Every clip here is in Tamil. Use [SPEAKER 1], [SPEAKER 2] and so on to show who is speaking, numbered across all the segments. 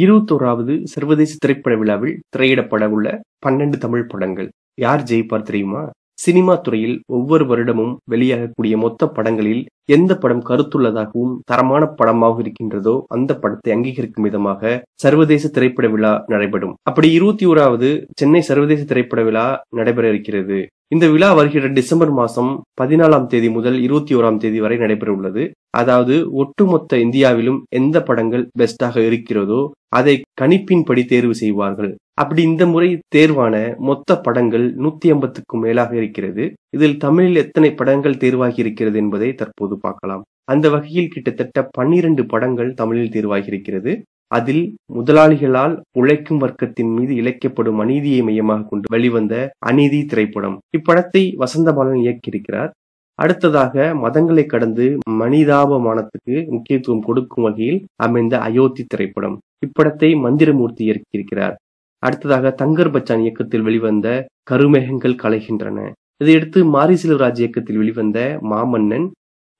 [SPEAKER 1] இருபத்தோராவது சர்வதேச திரைப்பட விழாவில் திரையிடப்பட உள்ள பன்னெண்டு தமிழ் படங்கள். யார் ஜெயிப்பார் தெரியுமா? சினிமா துறையில் ஒவ்வொரு வருடமும் வெளியாகக்கூடிய மொத்த படங்களில் எந்த படம் கருத்துள்ளதாகவும் தரமான படமாக இருக்கின்றதோ அந்த படத்தை அங்கீகரிக்கும் விதமாக சர்வதேச திரைப்பட விழா நடைபெறும். அப்படி இருபத்தி ஓராவது சென்னை சர்வதேச திரைப்பட விழா நடைபெற இருக்கிறது. இந்த விழா வருகிற டிசம்பர் மாதம் பதினாலாம் தேதி முதல் இருபத்தி ஓராம் தேதி வரை நடைபெற உள்ளது அதாவது ஒட்டுமொத்த இந்தியாவிலும் எந்த படங்கள் பெஸ்டாக இருக்கிறதோ அதை கணிப்பின்படி தேர்வு செய்வார்கள். அப்படி இந்த முறை தேர்வான மொத்த படங்கள் நூத்தி ஐம்பத்துக்கும் மேலாக இருக்கிறது. இதில் தமிழில் எத்தனை படங்கள் தேர்வாகி இருக்கிறது என்பதை தற்போது பார்க்கலாம். அந்த வகையில் கிட்டத்தட்ட பன்னிரண்டு படங்கள் தமிழில் தேர்வாகி இருக்கிறது. அதில் முதலாளிகளால் உழைக்கும் வர்க்கத்தின் மீது இழைக்கப்படும் அநீதியை மையமாக கொண்டு வெளிவந்த அநீதி திரைப்படம். இப்படத்தை வசந்தபாலன் இயக்கியிருக்கிறார். அடுத்ததாக மதங்களை கடந்து மனிதாபமானத்துக்கு முக்கியத்துவம் கொடுக்கும் வகையில் அமைந்த அயோத்தி திரைப்படம். இப்படத்தை மந்திரமூர்த்தி இயக்கியிருக்கிறார். அடுத்ததாக தங்கர் பச்சான் இயக்கத்தில் வெளிவந்த கருமேகங்கள் கலைகின்றன. இதையடுத்து மாரி செல்வராஜ் இயக்கத்தில் வெளிவந்த மாமன்னன்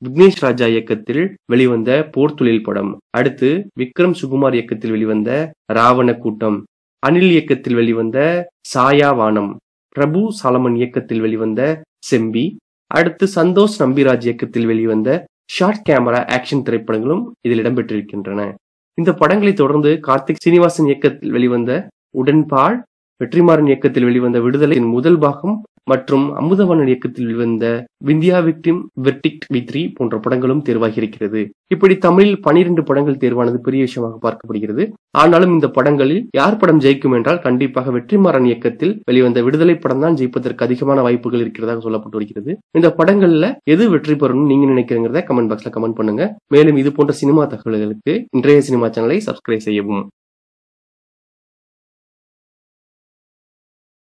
[SPEAKER 1] விக்னேஷ் ராஜா இயக்கத்தில் வெளிவந்த போர்த்தொழில் படம். அடுத்து விக்ரம் சுகுமார் இயக்கத்தில் வெளிவந்த ராவண கூட்டம். அனில் இயக்கத்தில் வெளிவந்த சாயா வானம். பிரபு சாலமன் இயக்கத்தில் வெளிவந்த செம்பி. அடுத்து சந்தோஷ் நம்பிராஜ் இயக்கத்தில் வெளிவந்த ஷார்ட் கேமரா ஆக்ஷன் திரைப்படங்களும் இதில் இடம்பெற்றிருக்கின்றன. இந்த படங்களை தொடர்ந்து கார்த்திக் சீனிவாசன் இயக்கத்தில் வெளிவந்த உடன்பாள் வெற்றிமாறன் இயக்கத்தில் வெளிவந்த விடுதலையின் முதல் பாகம் மற்றும் அமுதவண்ணன் இயக்கத்தில் வெளிவந்த Vindhya victim verdict V three போன்ற படங்களும் தேர்வாகி இருக்கிறது இப்படி தமிழில் பனிரெண்டு படங்கள் தேர்வானது பெரிய விஷயமாக பார்க்கப்படுகிறது. ஆனாலும் இந்த படங்களில் யார் படம் ஜெயிக்கும் என்றால் கண்டிப்பாக வெற்றிமாறன் இயக்கத்தில் வெளிவந்த விடுதலை படம் தான் ஜெயிப்பதற்கு அதிகமான வாய்ப்புகள் இருக்கிறதாக சொல்லப்பட்டு வருகிறது. இந்த படங்கள்ல எது வெற்றி பெறணும் நீங்க நினைக்கிறீங்கிறத கமெண்ட் பாக்ஸ்ல கமெண்ட் பண்ணுங்க. மேலும் இது போன்ற சினிமா தகவல்களுக்கு இன்றைய சினிமா சேனலை சப்ஸ்கிரைப் செய்யவும்.